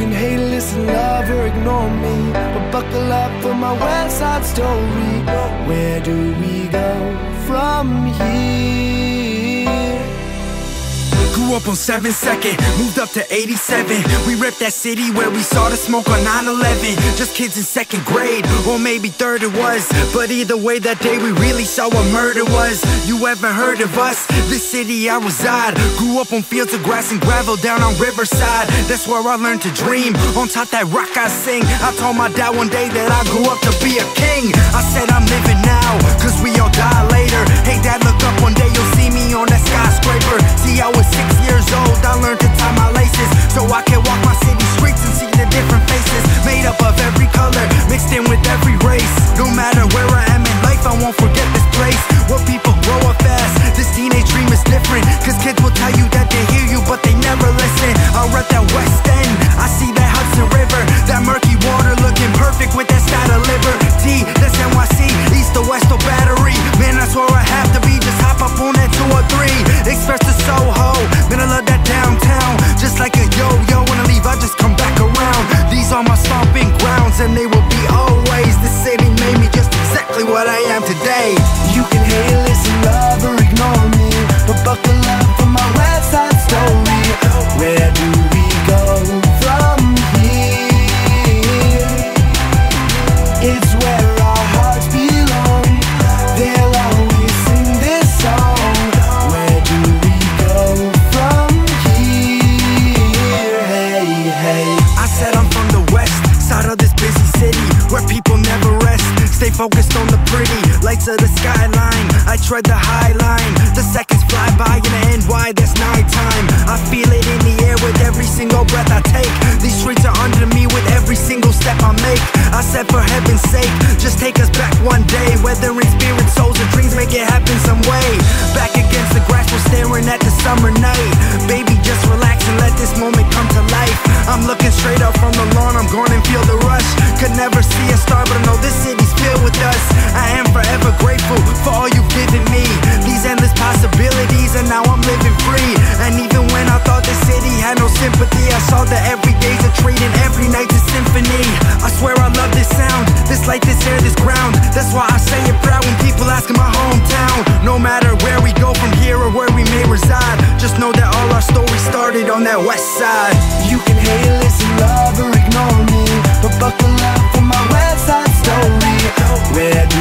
been listen, love lover, ignore me. But buckle up for my west side story. Where do we go from here? Grew up on 7 second, moved up to 87. We ripped that city where we saw the smoke on 9-11. Just kids in second grade, or maybe third it was. But either way, that day we really saw what murder was. You ever heard of us? This city I reside. Grew up on fields of grass and gravel down on Riverside. That's where I learned to dream. On top that rock I sing. I told my dad one day that I grew up to be a king. I said I'm living now, cause we all die later. Hey dad, look up one day, stomping grounds and they will be always This city made me just exactly what I am today You can hate, listen, love, or ignore me. But buckle up for my West Side story. Where do we go from here? It's where our hearts belong. They'll always sing this song. Where do we go from here? Hey, hey. I said I'm from the side of this busy city where people never rest. Stay focused on the pretty lights of the skyline. I tread the high line. The seconds fly by in the NY, that's nighttime. I feel it in the air with every single breath I take. These streets are under me with every single step I make. I said for heaven's sake, just take us back one day. Whether in spirit, souls, or dreams, make it happen some way. Back against the grass, we're staring at the summer sympathy. I saw that every day's a treat and every night's a symphony. I swear I love this sound, this light, this air, this ground. That's why I say it proud when people ask in my hometown. No matter where we go from here or where we may reside Just know that all our stories started on that west side. You can hate, listen, love, or ignore me But buckle up for my west side story. Where